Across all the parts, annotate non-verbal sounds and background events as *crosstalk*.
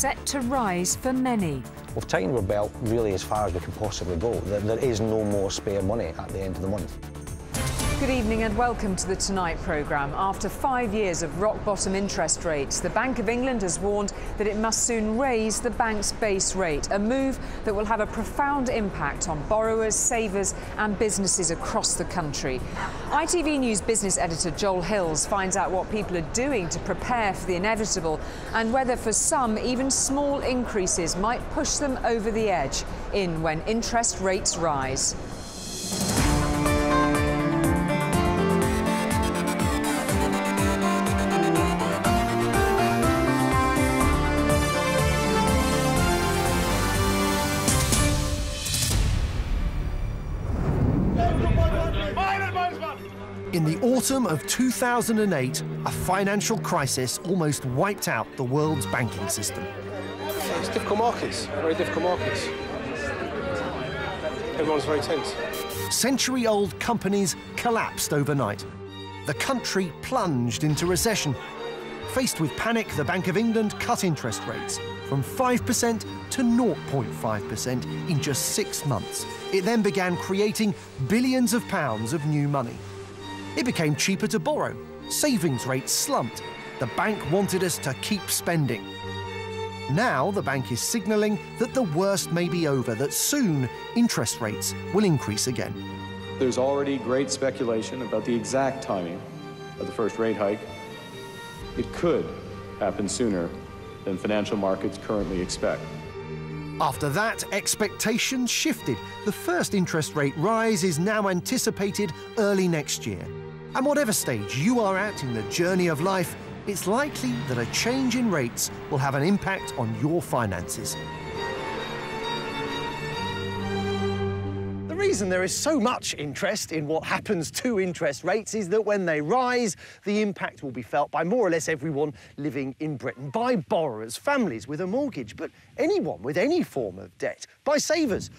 set to rise for many. We've tightened our belt really as far as we can possibly go. There, there is no more spare money at the end of the month. Good evening and welcome to the Tonight programme. After five years of rock bottom interest rates, the Bank of England has warned that it must soon raise the bank's base rate, a move that will have a profound impact on borrowers, savers, and businesses across the country. ITV News business editor Joel Hills finds out what people are doing to prepare for the inevitable and whether, for some, even small increases might push them over the edge in when interest rates rise. Of 2008, a financial crisis almost wiped out the world's banking system. It's difficult markets, very difficult markets. Everyone's very tense. Century old companies collapsed overnight. The country plunged into recession. Faced with panic, the Bank of England cut interest rates from 5% to 0.5% in just six months. It then began creating billions of pounds of new money. It became cheaper to borrow. Savings rates slumped. The bank wanted us to keep spending. Now the bank is signalling that the worst may be over, that soon interest rates will increase again. There's already great speculation about the exact timing of the first rate hike. It could happen sooner than financial markets currently expect. After that, expectations shifted. The first interest rate rise is now anticipated early next year. And whatever stage you are at in the journey of life, it's likely that a change in rates will have an impact on your finances. The reason there is so much interest in what happens to interest rates is that when they rise, the impact will be felt by more or less everyone living in Britain, by borrowers, families with a mortgage, but anyone with any form of debt, by savers,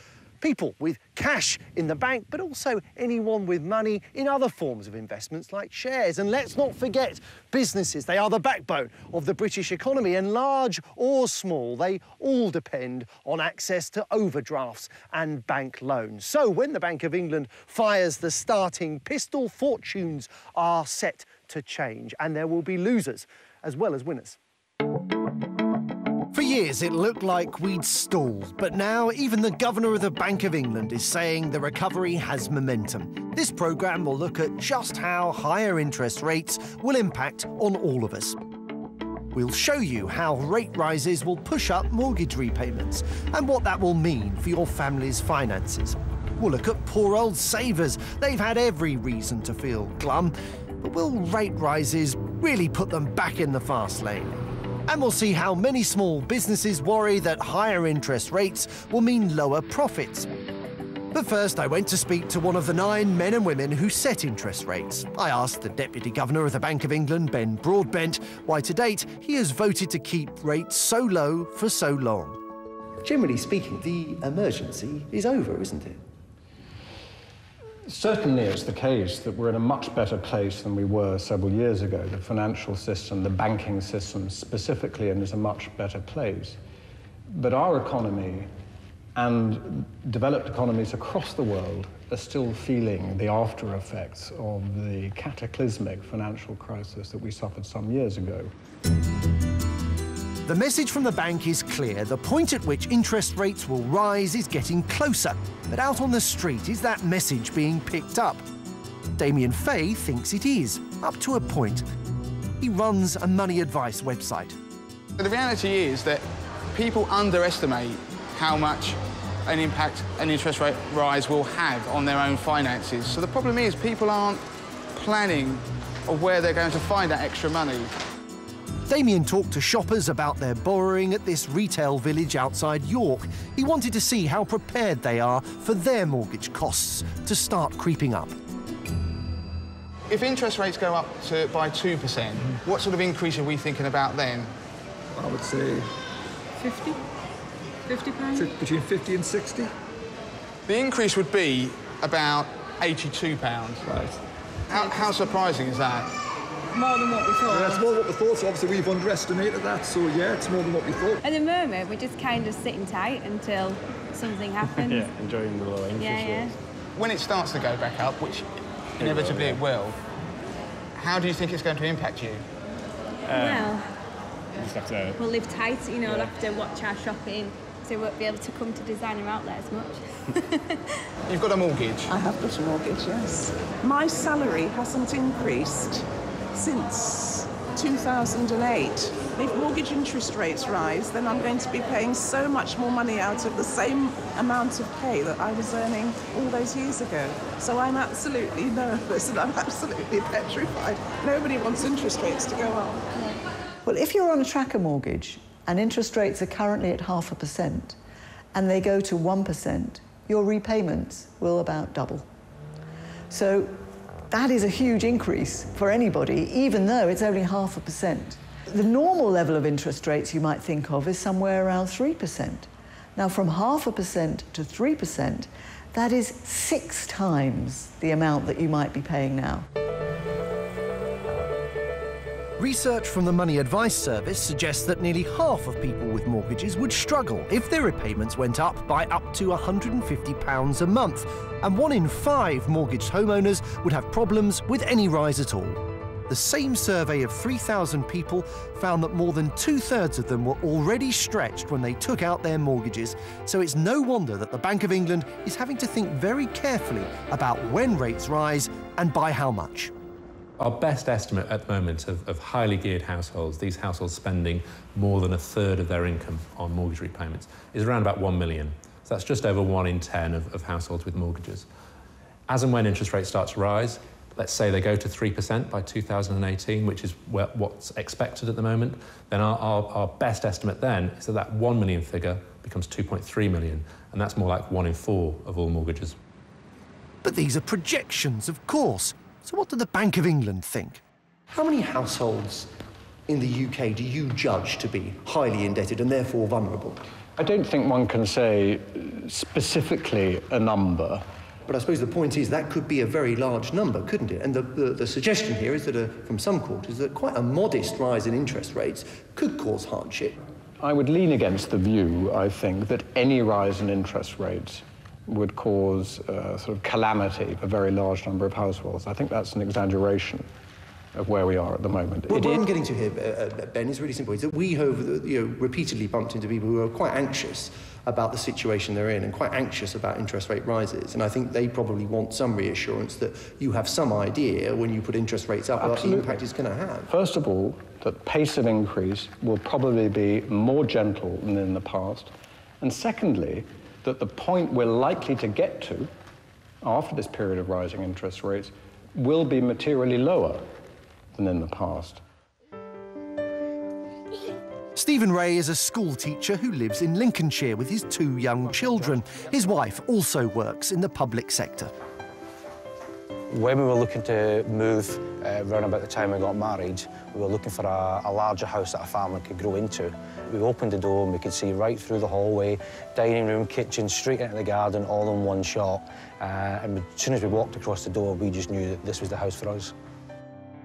people with cash in the bank, but also anyone with money in other forms of investments like shares. And let's not forget businesses. They are the backbone of the British economy, and large or small, they all depend on access to overdrafts and bank loans. So when the Bank of England fires the starting pistol, fortunes are set to change, and there will be losers as well as winners. Years, it looked like we'd stalled, but now even the Governor of the Bank of England is saying the recovery has momentum. This programme will look at just how higher interest rates will impact on all of us. We'll show you how rate rises will push up mortgage repayments and what that will mean for your family's finances. We'll look at poor old savers. They've had every reason to feel glum. But will rate rises really put them back in the fast lane? And we'll see how many small businesses worry that higher interest rates will mean lower profits. But first, I went to speak to one of the nine men and women who set interest rates. I asked the Deputy Governor of the Bank of England, Ben Broadbent, why to date he has voted to keep rates so low for so long. Generally speaking, the emergency is over, isn't it? Certainly, it's the case that we're in a much better place than we were several years ago. The financial system, the banking system specifically, and is a much better place. But our economy and developed economies across the world are still feeling the after effects of the cataclysmic financial crisis that we suffered some years ago. The message from the bank is clear. The point at which interest rates will rise is getting closer. But out on the street, is that message being picked up? Damien Fay thinks it is, up to a point. He runs a money advice website. The reality is that people underestimate how much an impact an interest rate rise will have on their own finances. So the problem is people aren't planning of where they're going to find that extra money. Damien talked to shoppers about their borrowing at this retail village outside York. He wanted to see how prepared they are for their mortgage costs to start creeping up. If interest rates go up to by 2%, what sort of increase are we thinking about then? I would say 50? 50 pounds? between 50 and 60. The increase would be about 82 pounds. Right. How, how surprising is that? More than what we thought. Yeah, it's more than what we thought, so obviously we've underestimated that, so yeah, it's more than what we thought. At the moment, we're just kind of sitting tight until something happens. *laughs* yeah, enjoying the low interest Yeah, yeah. When it starts to go back up, which inevitably it will, how do you think it's going to impact you? Uh, well, You just have to we'll live tight, you know, we'll have to watch our shopping, so we won't be able to come to designer outlet as much. *laughs* You've got a mortgage. I have got a mortgage, yes. My salary hasn't increased since 2008. If mortgage interest rates rise, then I'm going to be paying so much more money out of the same amount of pay that I was earning all those years ago. So I'm absolutely nervous and I'm absolutely *laughs* petrified. Nobody wants interest rates to go up. Well, if you're on a tracker mortgage and interest rates are currently at half a percent and they go to 1%, your repayments will about double. So that is a huge increase for anybody, even though it's only half a percent. The normal level of interest rates you might think of is somewhere around 3%. Now, from half a percent to 3%, that is six times the amount that you might be paying now. Research from the Money Advice Service suggests that nearly half of people with mortgages would struggle if their repayments went up by up to £150 a month, and one in five mortgaged homeowners would have problems with any rise at all. The same survey of 3,000 people found that more than two thirds of them were already stretched when they took out their mortgages, so it's no wonder that the Bank of England is having to think very carefully about when rates rise and by how much. Our best estimate at the moment of, of, highly geared households, these households spending more than a third of their income on mortgage repayments, is around about 1 million. So that's just over 1 in 10 of, of households with mortgages. As and when interest rates start to rise, let's say they go to 3% by 2018, which is what's expected at the moment, then our, our, our best estimate then is that that 1 million figure becomes 2.3 million, and that's more like 1 in 4 of all mortgages. But these are projections, of course. So what do the Bank of England think? How many households in the UK do you judge to be highly indebted and therefore vulnerable? I don't think one can say specifically a number. But I suppose the point is that could be a very large number, couldn't it? And the, the, the suggestion here is that, a, from some quarters, that quite a modest rise in interest rates could cause hardship. I would lean against the view, I think, that any rise in interest rates would cause uh, sort of calamity for a very large number of households. I think that's an exaggeration of where we are at the moment. Well, what I'm getting to here, uh, Ben, is really simple. Is that we have you know, repeatedly bumped into people who are quite anxious about the situation they're in and quite anxious about interest rate rises. And I think they probably want some reassurance that you have some idea when you put interest rates up Absolutely. what the impact is going to have. First of all, the pace of increase will probably be more gentle than in the past. And secondly, that the point we're likely to get to after this period of rising interest rates will be materially lower than in the past. Stephen Ray is a school teacher who lives in Lincolnshire with his two young children. His wife also works in the public sector. When we were looking to move uh, around about the time we got married, we were looking for a, a larger house that a family could grow into. We opened the door and we could see right through the hallway, dining room, kitchen, straight into the garden, all in one shot. Uh, and as soon as we walked across the door, we just knew that this was the house for us.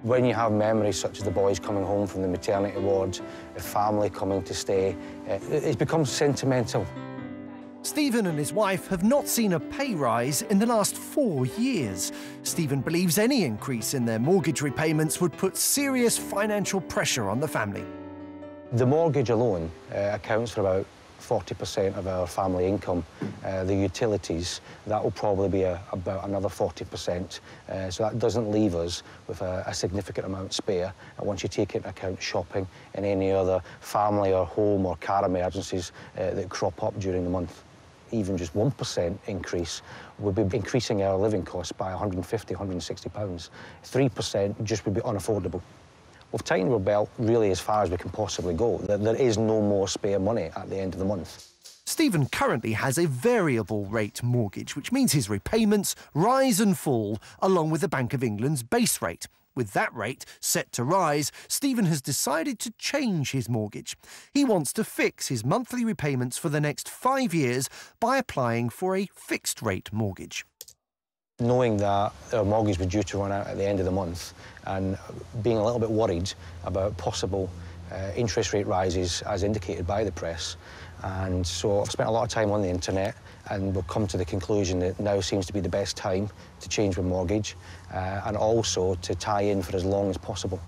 When you have memories such as the boys coming home from the maternity ward, the family coming to stay, uh, it becomes sentimental. Stephen and his wife have not seen a pay rise in the last four years. Stephen believes any increase in their mortgage repayments would put serious financial pressure on the family. The mortgage alone uh, accounts for about 40% of our family income. Uh, the utilities, that will probably be a, about another 40%. Uh, so that doesn't leave us with a, a, significant amount spare. And once you take into account shopping and any other family or home or car emergencies uh, that crop up during the month, even just 1% increase would be increasing our living costs by 150, 160 pounds. 3% just would be unaffordable. We've tightened our belt really as far as we can possibly go. There is no more spare money at the end of the month. Stephen currently has a variable rate mortgage, which means his repayments rise and fall along with the Bank of England's base rate. With that rate set to rise, Stephen has decided to change his mortgage. He wants to fix his monthly repayments for the next five years by applying for a fixed rate mortgage. knowing that our mortgage was due to run out at the end of the month and being a little bit worried about possible uh, interest rate rises as indicated by the press. And so I've spent a lot of time on the internet and we've come to the conclusion that now seems to be the best time to change my mortgage uh, and also to tie in for as long as possible.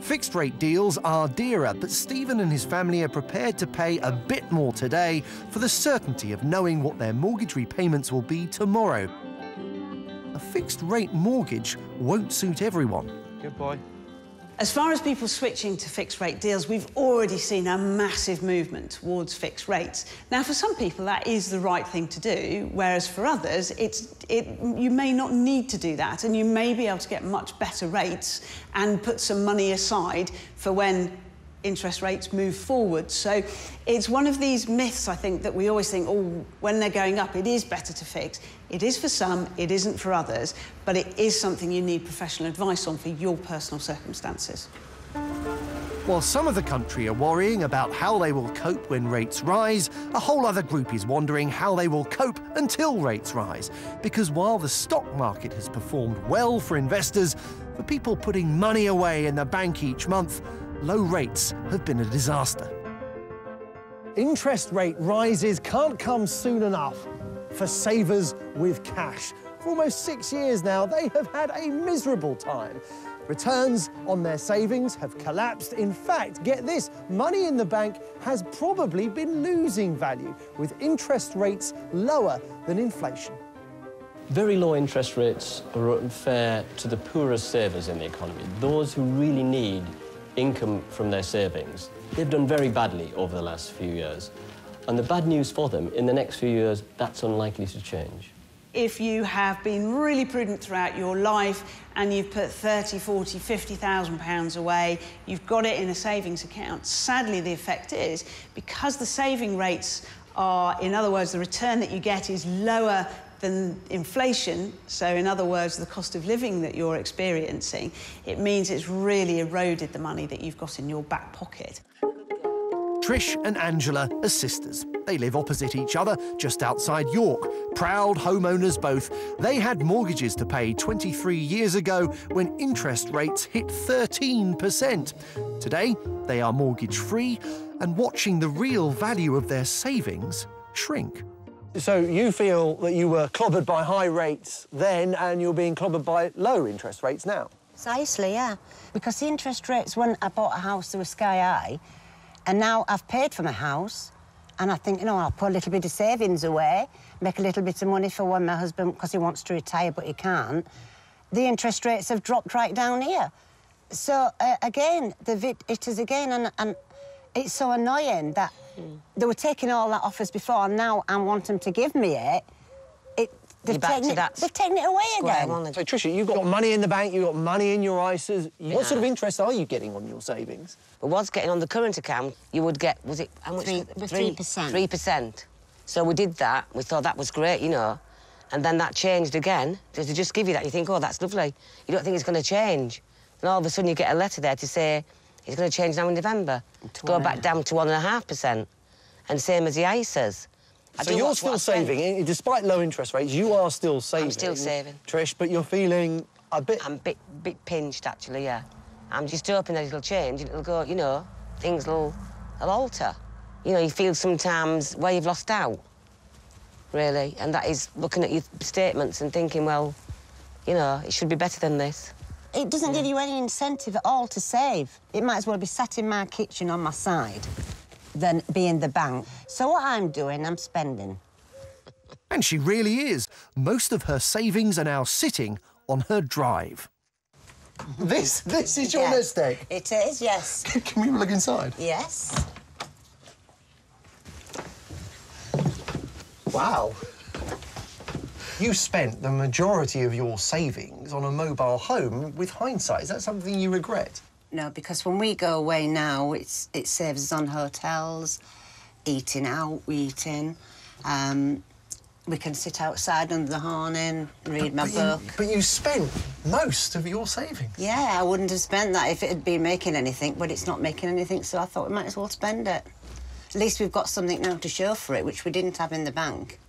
Fixed rate deals are dearer, but Stephen and his family are prepared to pay a bit more today for the certainty of knowing what their mortgage repayments will be tomorrow. A fixed rate mortgage won't suit everyone. Good boy. As far as people switching to fixed rate deals, we've already seen a massive movement towards fixed rates. Now, for some people, that is the right thing to do, whereas for others, it's, it, you may not need to do that, and you may be able to get much better rates and put some money aside for when interest rates move forward. So it's one of these myths, I think, that we always think, oh, when they're going up, it is better to fix. It is for some, it isn't for others, but it is something you need professional advice on for your personal circumstances. While some of the country are worrying about how they will cope when rates rise, a whole other group is wondering how they will cope until rates rise. Because while the stock market has performed well for investors, for people putting money away in the bank each month, low rates have been a disaster. Interest rate rises can't come soon enough for savers with cash. For almost six years now, they have had a miserable time. Returns on their savings have collapsed. In fact, get this, money in the bank has probably been losing value, with interest rates lower than inflation. Very low interest rates are unfair to the poorest savers in the economy, those who really need income from their savings. They've done very badly over the last few years. And the bad news for them, in the next few years, that's unlikely to change. If you have been really prudent throughout your life and you've put 30, 40, 50,000 pounds away, you've got it in a savings account, sadly the effect is, because the saving rates are, in other words, the return that you get is lower than inflation, so in other words, the cost of living that you're experiencing, it means it's really eroded the money that you've got in your back pocket. Trish and Angela are sisters. They live opposite each other just outside York. Proud homeowners both. They had mortgages to pay 23 years ago when interest rates hit 13%. Today, they are mortgage free and watching the real value of their savings shrink. So you feel that you were clobbered by high rates then and you're being clobbered by low interest rates now? Precisely, yeah. Because the interest rates when I bought a house, they were sky high. And now I've paid for my house and I think, you know, I'll put a little bit of savings away, make a little bit of money for when my husband, because he wants to retire but he can't. The interest rates have dropped right down here. So, uh, again, the it is again, and, and it's so annoying that mm. they were taking all that offers before, and now I want them to give me it. It they've, taken it, they've taken it away again. So, Tricia, you've got money in the bank, you've got money in your ISAs. Yeah. What sort of interest are you getting on your savings? But what's getting on the current account, you would get, was it, how much? Three percent. Three percent. So we did that. We thought that was great, you know. And then that changed again. Just to just give you that, you think, oh, that's lovely. You don't think it's going to change. And all of a sudden you get a letter there to say, it's going to change now in November. To go back down to 1.5%. And same as the ISAs. So you're still saving, despite low interest rates, you are still saving. I'm still saving. Trish, but you're feeling a bit... I'm a bit, bit pinched, actually, yeah. I'm just hoping that it'll change and it'll go, you know, things will, will alter. You know, you feel sometimes where you've lost out, really, and that is looking at your statements and thinking, well, you know, it should be better than this. It doesn't give you any incentive at all to save. It might as well be sat in my kitchen on my side than be in the bank. So what I'm doing, I'm spending. *laughs* And she really is. Most of her savings are now sitting on her drive. Mm-hmm. This, this is your yes, nest egg? It is, yes. *laughs* Can we look inside? Yes. Wow. You spent the majority of your savings on a mobile home. With hindsight, is that something you regret? No, because when we go away now, it's, it saves us on hotels, eating out, eating. Um, we can sit outside under the awning, read my but book. You, but you spent most of your savings. Yeah, I wouldn't have spent that if it had been making anything, but it's not making anything, so I thought we might as well spend it. At least we've got something now to show for it, which we didn't have in the bank.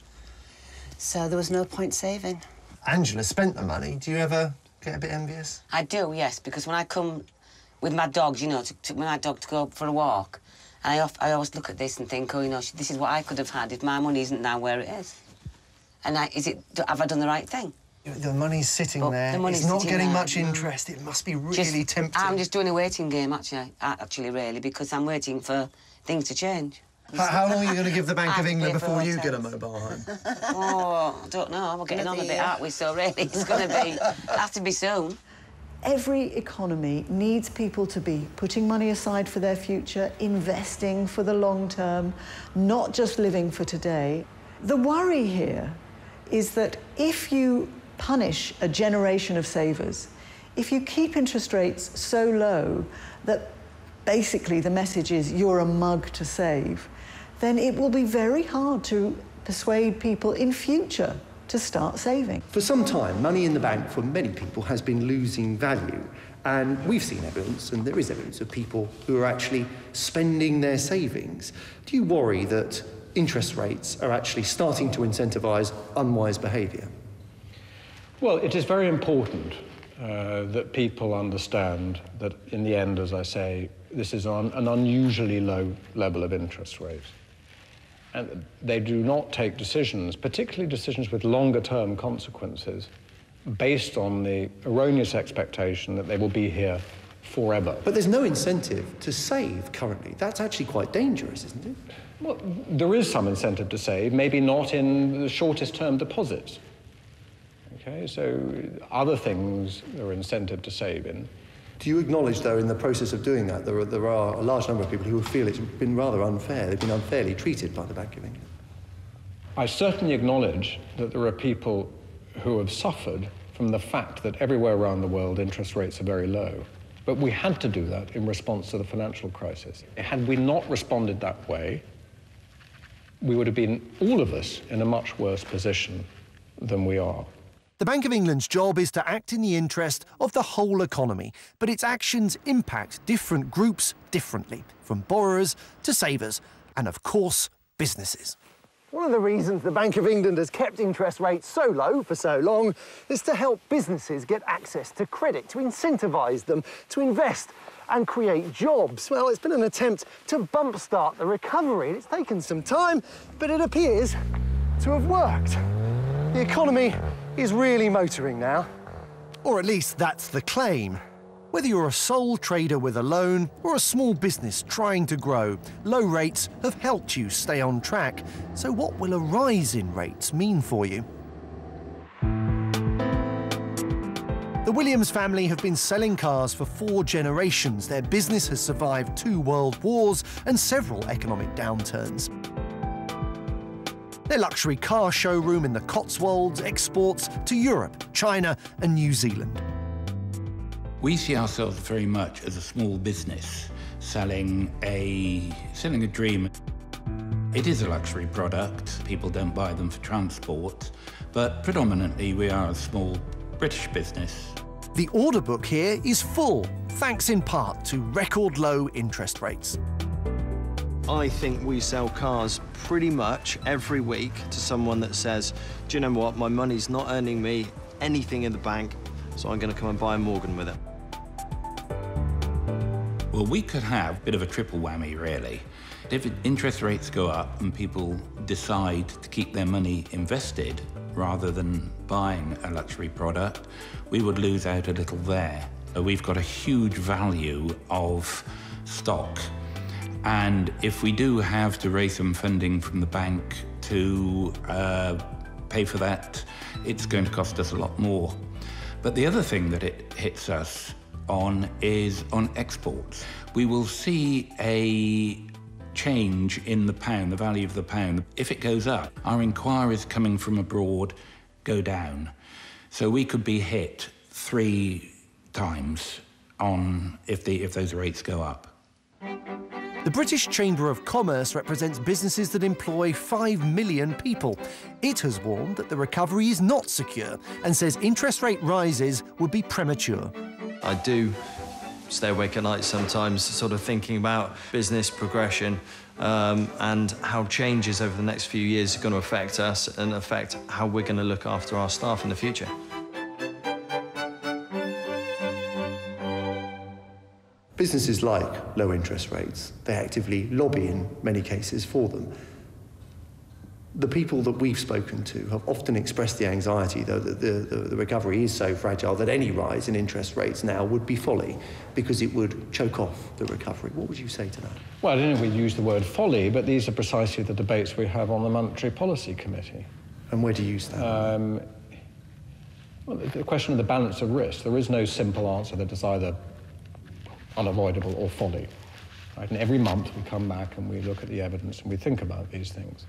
So there was no point saving. Angela spent the money. Do you ever get a bit envious? I do, yes, because when I come with my dogs, you know, to, to, with my dog to go for a walk, I, off, I always look at this and think, oh, you know, this is what I could have had if my money isn't now where it is. And I, is it, have I done the right thing? The money's sitting But there. the money's it's not sitting getting there, much no. interest. It must be really Just- tempting. I'm just doing a waiting game, actually, actually, really, because I'm waiting for things to change. How, how long are you going to give the Bank of England before you get a mobile home? *laughs* oh, I don't know. We're getting on a bit, aren't we? So really, it's going to be have to be soon. Every economy needs people to be putting money aside for their future, investing for the long term, not just living for today. The worry here is that if you punish a generation of savers, if you keep interest rates so low that basically the message is you're a mug to save, then it will be very hard to persuade people in future to start saving. For some time, money in the bank for many people has been losing value. And we've seen evidence, and there is evidence, of people who are actually spending their savings. Do you worry that interest rates are actually starting to incentivise unwise behaviour? Well, it is very important uh, that people understand that in the end, as I say, this is on an unusually low level of interest rate. And they do not take decisions, particularly decisions with longer term consequences, based on the erroneous expectation that they will be here forever. But there's no incentive to save currently. That's actually quite dangerous, isn't it? Well, there is some incentive to save, maybe not in the shortest term deposits. Okay, so other things are incentive to save in. Do you acknowledge, though, in the process of doing that, there are, there are a large number of people who feel it's been rather unfair? They've been unfairly treated by the Bank of England. I certainly acknowledge that there are people who have suffered from the fact that everywhere around the world interest rates are very low. But we had to do that in response to the financial crisis. Had we not responded that way, we would have been, all of us, in a much worse position than we are. The Bank of England's job is to act in the interest of the whole economy, but its actions impact different groups differently, from borrowers to savers, and of course, businesses. One of the reasons the Bank of England has kept interest rates so low for so long is to help businesses get access to credit, to incentivise them to invest and create jobs. Well, it's been an attempt to bump start the recovery. And it's taken some time, but it appears to have worked. The economy is really motoring now. Or at least that's the claim. Whether you're a sole trader with a loan or a small business trying to grow, low rates have helped you stay on track. So, what will a rise in rates mean for you? The Williams family have been selling cars for four generations. Their business has survived two world wars and several economic downturns. Their luxury car showroom in the Cotswolds exports to Europe, China, and New Zealand. We see ourselves very much as a small business selling a selling a dream. It is a luxury product. People don't buy them for transport, but predominantly we are a small British business. The order book here is full, thanks in part to record low interest rates. I think we sell cars pretty much every week to someone that says, Do you know what? My money's not earning me anything in the bank, so I'm going to come and buy a Morgan with it. Well, we could have a bit of a triple whammy, really. If interest rates go up and people decide to keep their money invested rather than buying a luxury product, we would lose out a little there. We've got a huge value of stock. And if we do have to raise some funding from the bank to uh, pay for that, it's going to cost us a lot more. But the other thing that it hits us on is on exports. We will see a change in the pound, the value of the pound. If it goes up, our inquiries coming from abroad go down. So we could be hit three times on if, the, if those rates go up. The British Chamber of Commerce represents businesses that employ 5 million people. It has warned that the recovery is not secure and says interest rate rises would be premature. I do stay awake at night sometimes, sort of thinking about business progression um, and how changes over the next few years are going to affect us and affect how we're going to look after our staff in the future. Businesses like low interest rates. They actively lobby in many cases for them. The people that we've spoken to have often expressed the anxiety, though, that the, the, the, recovery is so fragile that any rise in interest rates now would be folly because it would choke off the recovery. What would you say to that? Well, I don't know if we use the word folly, but these are precisely the debates we have on the Monetary Policy Committee. And where do you use that? Um, well, the question of the balance of risk. There is no simple answer that is either unavoidable or folly. Right? And every month we come back and we look at the evidence and we think about these things.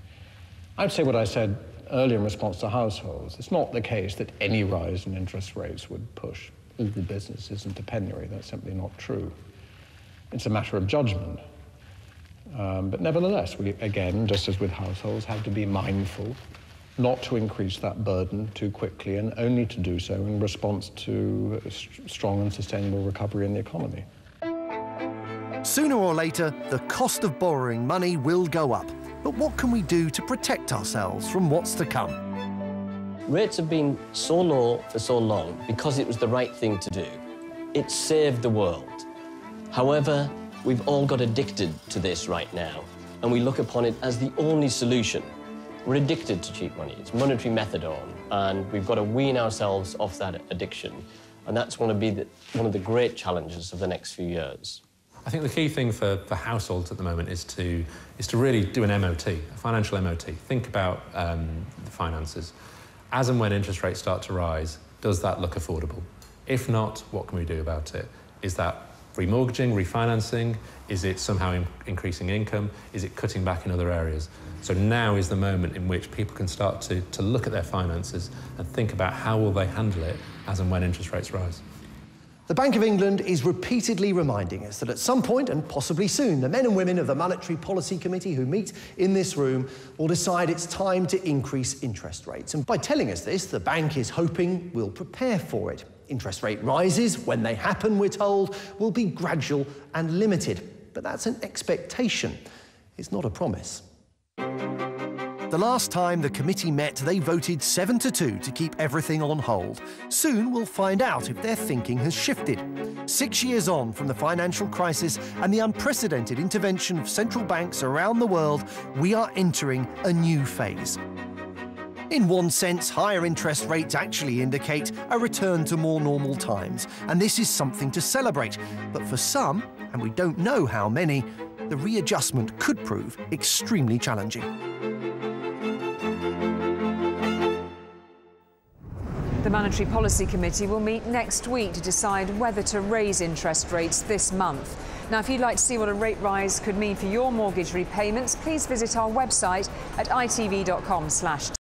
I'd say what I said earlier in response to households. It's not the case that any rise in interest rates would push all businesses into penury. That's simply not true. It's a matter of judgment. Um, but nevertheless, we, again, just as with households, have to be mindful not to increase that burden too quickly and only to do so in response to strong and sustainable recovery in the economy. Sooner or later, the cost of borrowing money will go up. But what can we do to protect ourselves from what's to come? Rates have been so low for so long because it was the right thing to do. It saved the world. However, we've all got addicted to this right now, and we look upon it as the only solution. We're addicted to cheap money. It's monetary methadone, and we've got to wean ourselves off that addiction. And that's going to be the, one of the great challenges of the next few years. I think the key thing for, for households at the moment is to, is to really do an MOT, a financial MOT. Think about um, the finances. As and when interest rates start to rise, does that look affordable? If not, what can we do about it? Is that remortgaging, refinancing? Is it somehow in increasing income? Is it cutting back in other areas? So now is the moment in which people can start to, to look at their finances and think about how will they handle it as and when interest rates rise. The Bank of England is repeatedly reminding us that at some point, and possibly soon, the men and women of the Monetary Policy Committee who meet in this room will decide it's time to increase interest rates. And by telling us this, the bank is hoping we'll prepare for it. Interest rate rises, when they happen, we're told, will be gradual and limited. But that's an expectation. It's not a promise. The last time the committee met, they voted 7 to 2 to keep everything on hold. Soon we'll find out if their thinking has shifted. Six years on from the financial crisis and the unprecedented intervention of central banks around the world, we are entering a new phase. In one sense, higher interest rates actually indicate a return to more normal times, and this is something to celebrate. But for some, and we don't know how many, the readjustment could prove extremely challenging. The Monetary Policy Committee will meet next week to decide whether to raise interest rates this month. Now, if you'd like to see what a rate rise could mean for your mortgage repayments, please visit our website at itv.com/tonight.